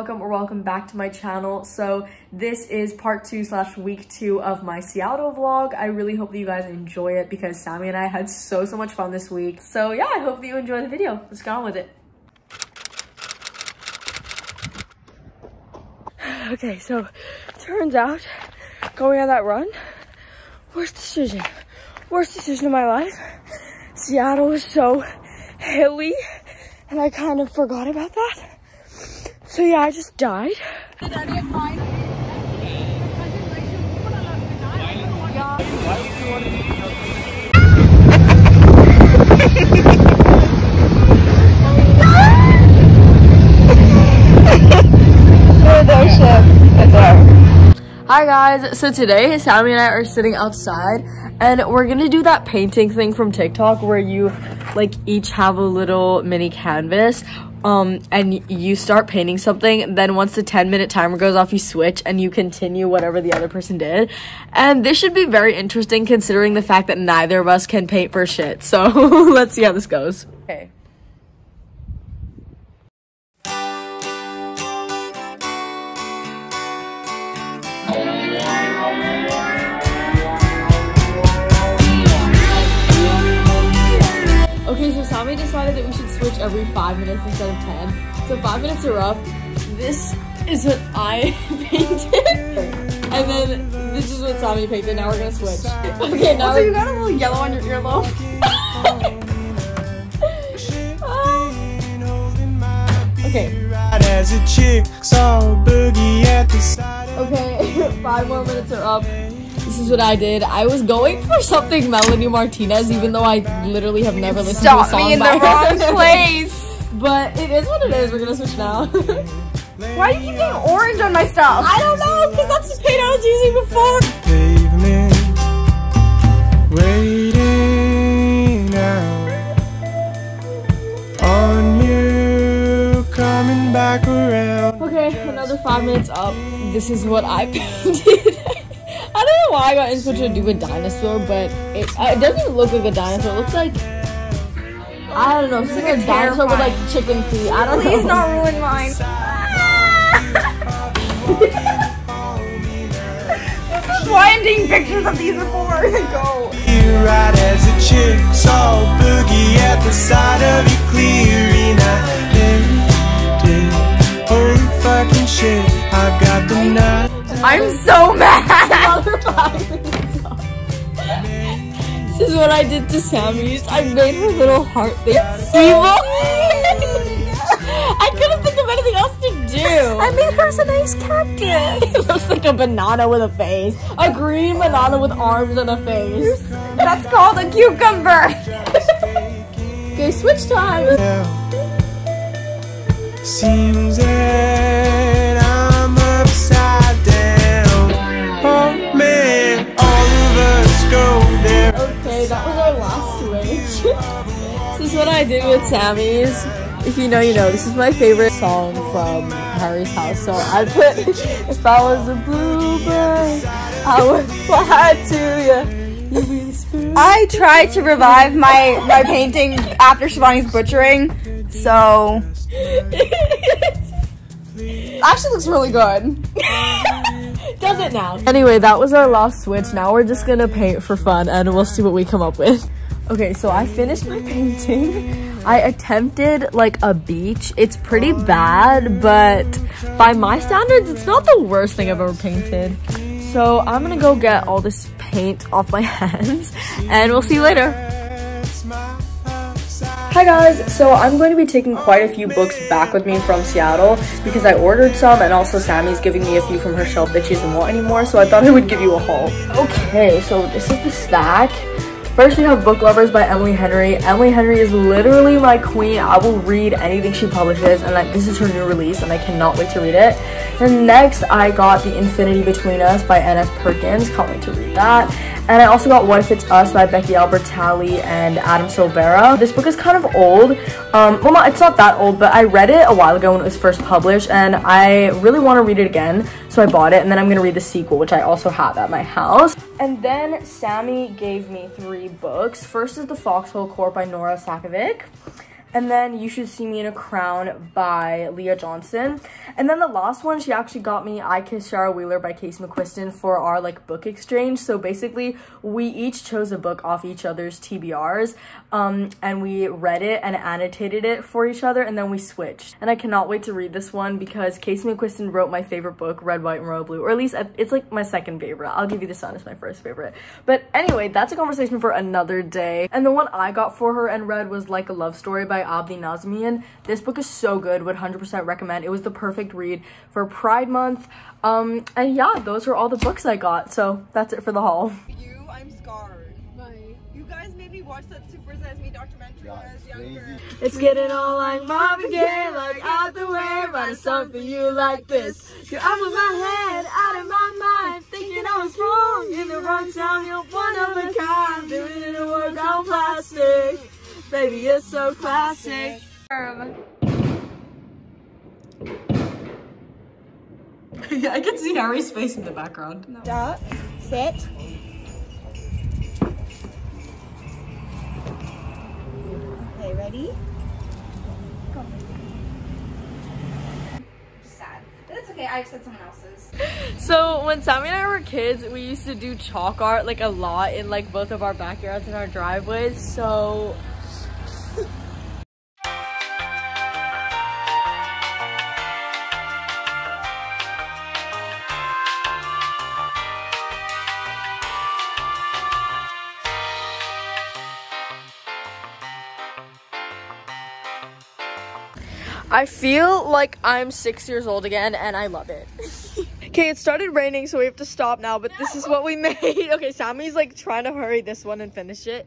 welcome or welcome back to my channel. So this is part two slash week two of my Seattle vlog. I really hope that you guys enjoy it because Sammy and I had so, so much fun this week. So yeah, I hope that you enjoy the video. Let's get on with it. Okay, so turns out going on that run, worst decision, worst decision of my life. Seattle is so hilly and I kind of forgot about that. So yeah, I just died. Hi guys, so today Sammy and I are sitting outside and we're gonna do that painting thing from TikTok where you like each have a little mini canvas um and you start painting something then once the 10 minute timer goes off you switch and you continue whatever the other person did. And this should be very interesting considering the fact that neither of us can paint for shit. So let's see how this goes. Okay Okay, so Sammy decided that we should switch every five minutes instead of 10. So five minutes are up. This is what I painted. And then this is what Sammy painted. Now we're gonna switch. Okay, now Also, you got a little yellow on your earlobe. Okay, Right as a chick saw boogie at the side okay, five more minutes are up. This is what I did. I was going for something Melanie Martinez, even though I literally have never listened to a Stop song me in the by her. wrong place. But it is what it is. We're gonna switch now. Why do you keep getting orange on my stuff? I don't know, because that's the paint I was using before. pavement Waiting out On you Coming back around Okay, another five minutes up. This is what I painted. I don't know why I got into such a do a dinosaur, but it, uh, it doesn't even look like a dinosaur. It looks like I don't know. It's like, a dinosaur with like chicken feet. I don't Please know. not ruin mine. this is why I'm taking pictures of these before I go. You right as a chick saw a boogie at the side of you clearing out Did Holy fucking shit I got the night I'm so mad. What I did to Sammy's. I made her little heart thing evil. I couldn't think of anything else to do. I made her a nice cactus. It looks like a banana with a face. A green banana with arms and a face. That's called a cucumber. Okay, switch time. Seems That was our last switch. this is what I did with Sammy's. If you know, you know. This is my favorite song from Harry's house. So I put, if I was a bluebird, I would fly to you. You'd be the spirit. I tried to revive my my painting after Shivani's butchering, so actually looks really good. Does it now? Anyway, that was our last switch. Now we're just gonna paint for fun and we'll see what we come up with. Okay, so I finished my painting. I attempted like a beach. It's pretty bad, but by my standards, it's not the worst thing I've ever painted. So I'm gonna go get all this paint off my hands and we'll see you later. Hi guys, so I'm going to be taking quite a few books back with me from Seattle because I ordered some and also Sammy's giving me a few from her shelf that she doesn't want anymore, so I thought I would give you a haul. Okay, so this is the stack. First we have Book Lovers by Emily Henry. Emily Henry is literally my queen. I will read anything she publishes and like, this is her new release and I cannot wait to read it. And next I got The Infinity Between Us by N.S. Perkins. Can't wait to read that. And I also got What If It's Us by Becky Albertalli and Adam Silvera. This book is kind of old. Um, well, not, it's not that old, but I read it a while ago when it was first published, and I really want to read it again, so I bought it. And then I'm gonna read the sequel, which I also have at my house. And then Sammy gave me three books. First is The Foxhole Court by Nora Sakavic. And then You Should See Me in a Crown by Leah Johnson. And then the last one, she actually got me I Kissed Shara Wheeler by Casey McQuiston for our like book exchange. So basically, we each chose a book off each other's TBRs um, and we read it and annotated it for each other and then we switched. And I cannot wait to read this one because Casey McQuiston wrote my favorite book, Red, White, and Royal Blue. Or at least it's like my second favorite. I'll give you the sun as my first favorite. But anyway, that's a conversation for another day. And the one I got for her and read was Like a Love Story by Abdi Nazemian. This book is so good, would 100% recommend. It was the perfect read for Pride Month. Um, and yeah, those are all the books I got. So that's it for the haul. You, I'm scarred. Why? You guys made me watch that Super Size Me documentary when I was younger. It's getting all like Marvin Gaye, like out the way, writing something you like this. You're out of my head, out of my mind, thinking I was wrong, in the wrong town, you're one of a kind, doing the work on plastic. Baby, it's so classic. yeah, I can see Harry's face in the background. Duck, sit. Okay, ready? Go. Sad. But it's okay, I said someone else's. So when Sammy and I were kids, we used to do chalk art like a lot in like both of our backyards and our driveways. So I feel like I'm six years old again and I love it. okay, it started raining, so we have to stop now, but this is what we made. okay, Sammy's like trying to hurry this one and finish it,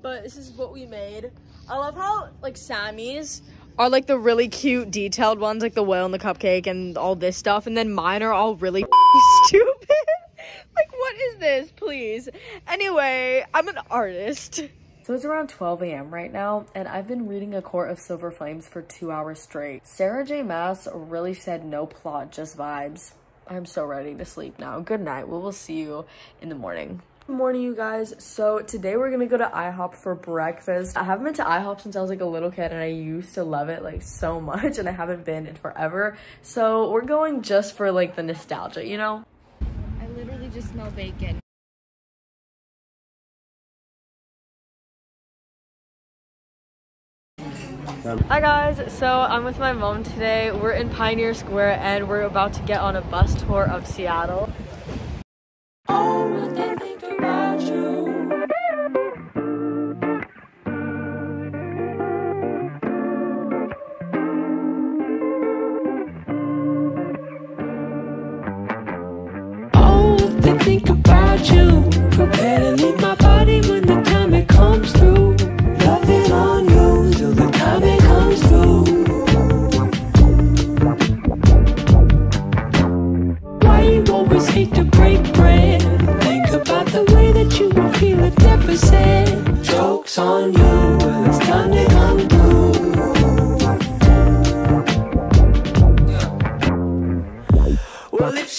but this is what we made. I love how like Sammy's are like the really cute detailed ones, like the whale and the cupcake and all this stuff, and then mine are all really stupid. like, what is this, please? Anyway, I'm an artist. So it's around 12 a.m. right now, and I've been reading A Court of Silver Flames for two hours straight. Sarah J. Maas really said no plot, just vibes. I'm so ready to sleep now. Good night. We will see you in the morning. Good morning, you guys. So today we're gonna go to IHOP for breakfast. I haven't been to IHOP since I was like a little kid, and I used to love it like so much, and I haven't been in forever. So we're going just for like the nostalgia, you know? I literally just smell bacon. Hi guys, so I'm with my mom today. We're in Pioneer Square and we're about to get on a bus tour of Seattle. Oh,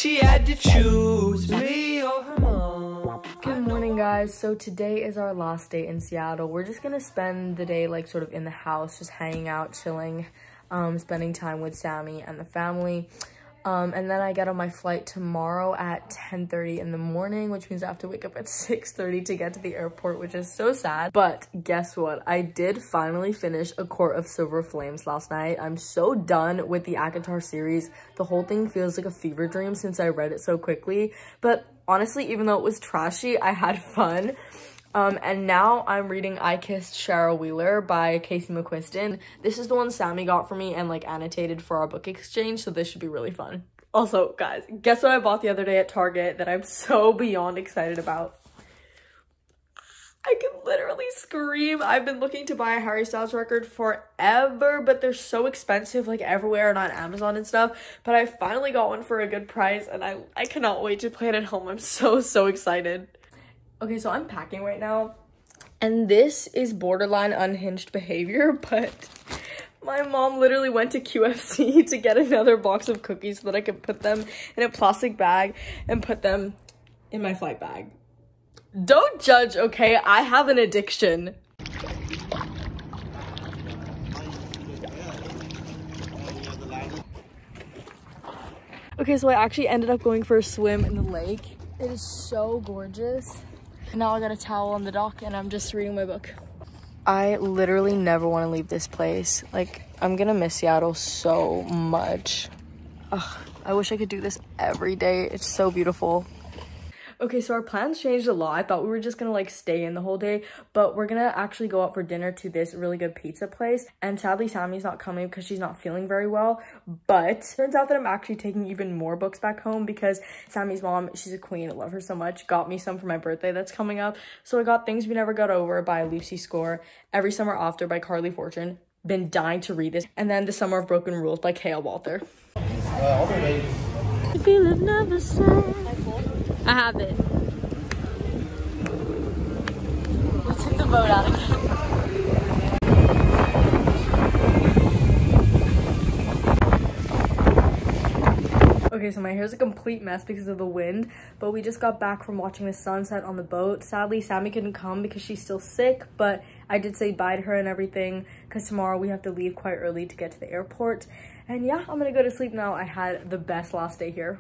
she had to choose me her mom. Good morning guys. So today is our last day in Seattle. We're just gonna spend the day like sort of in the house, just hanging out, chilling, um, spending time with Sammy and the family. Um, and then I get on my flight tomorrow at 10.30 in the morning, which means I have to wake up at 6.30 to get to the airport, which is so sad. But guess what? I did finally finish A Court of Silver Flames last night. I'm so done with the ACOTAR series. The whole thing feels like a fever dream since I read it so quickly. But honestly, even though it was trashy, I had fun. Um, and now I'm reading I Kissed Shara Wheeler by Casey McQuiston. This is the one Sammy got for me and like annotated for our book exchange, so this should be really fun. Also, guys, guess what I bought the other day at Target that I'm so beyond excited about? I can literally scream. I've been looking to buy a Harry Styles record forever, but they're so expensive like everywhere and on Amazon and stuff. But I finally got one for a good price and I, I cannot wait to play it at home. I'm so, so excited. Okay, so I'm packing right now, and this is borderline unhinged behavior, but my mom literally went to QFC to get another box of cookies so that I could put them in a plastic bag and put them in my flight bag. Don't judge, okay? I have an addiction. Okay, so I actually ended up going for a swim in the lake. It is so gorgeous. Now I got a towel on the dock and I'm just reading my book. I literally never want to leave this place. Like, I'm gonna miss Seattle so much. Ugh, I wish I could do this every day. It's so beautiful. Okay, so our plans changed a lot. I thought we were just gonna like stay in the whole day, but we're gonna actually go out for dinner to this really good pizza place. And sadly, Sammy's not coming because she's not feeling very well. But turns out that I'm actually taking even more books back home because Sammy's mom, she's a queen, I love her so much, got me some for my birthday that's coming up. So I got Things We Never Got Over by Lucy Score, Every Summer After by Carley Fortune. Been dying to read this. And then The Summer of Broken Rules by K.L. Walther. If you live never say. I have it. Let's take the boat out. Okay, so my hair's a complete mess because of the wind, but we just got back from watching the sunset on the boat. Sadly, Sammy couldn't come because she's still sick, but I did say bye to her and everything because tomorrow we have to leave quite early to get to the airport. And yeah, I'm gonna go to sleep now. I had the best last day here.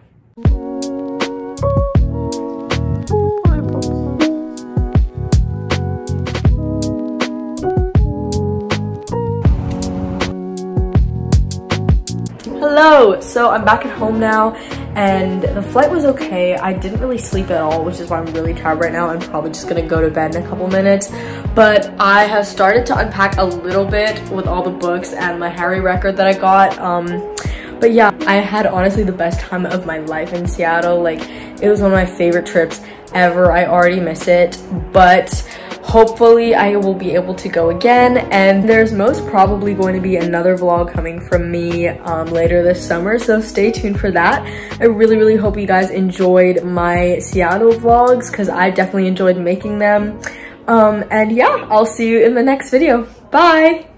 Hello! So I'm back at home now and the flight was okay. I didn't really sleep at all, which is why I'm really tired right now. I'm probably just gonna go to bed in a couple minutes. But I have started to unpack a little bit with all the books and my Harry record that I got. Um, but yeah, I had honestly the best time of my life in Seattle. Like, it was one of my favorite trips ever. I already miss it, but hopefully I will be able to go again. And there's most probably going to be another vlog coming from me um, later this summer, so stay tuned for that. I really, really hope you guys enjoyed my Seattle vlogs because I definitely enjoyed making them. Um, and yeah, I'll see you in the next video. Bye!